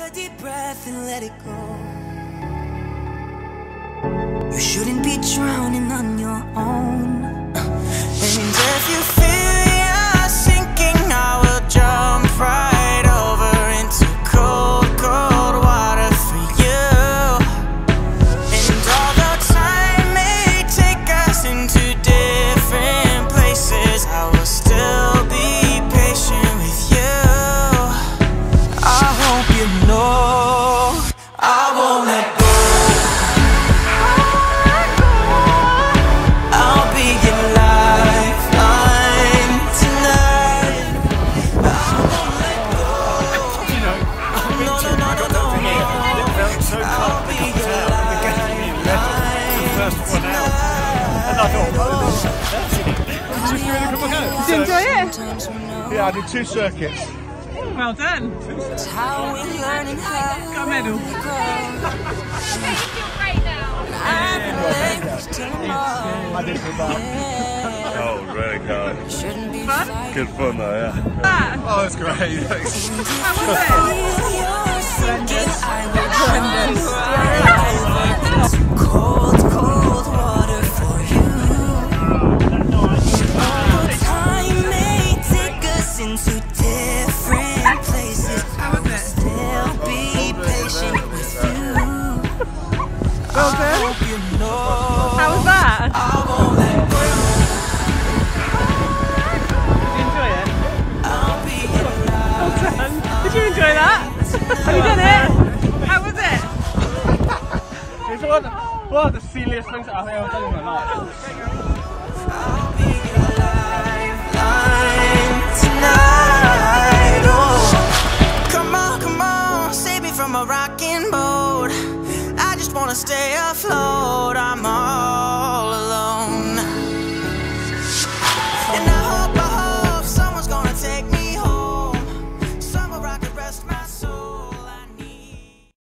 a deep breath and let it go. You shouldn't be drowning on your own. You know I won't let go. I'll be your lifeline tonight. I won't let go. You know, I've been No, no, no, I got no, up no, here, it felt so I'll cold be to come your out, and the game me in the first one out. And I thought, oh, that's it. Just give it a couple of goes. Did you enjoy it? Know Yeah, I did two circuits. Well done. it's how we learn and how Got a medal. we grow. I did for that. Oh, really good. Shouldn't be Fun? Good fun though, yeah. Ah, Oh, it's great. how was it? Feel you're Well done. Hope you know How was that? I won't let go. Did you enjoy it? I'll be your life. Well done. Did you enjoy that? Have you done it? How was it? It's one, one of the silliest things that I've ever done in my life. I'll be your lifeline tonight. Come on, come on, save me from a rocking boat. I just wanna stay afloat. I'm on.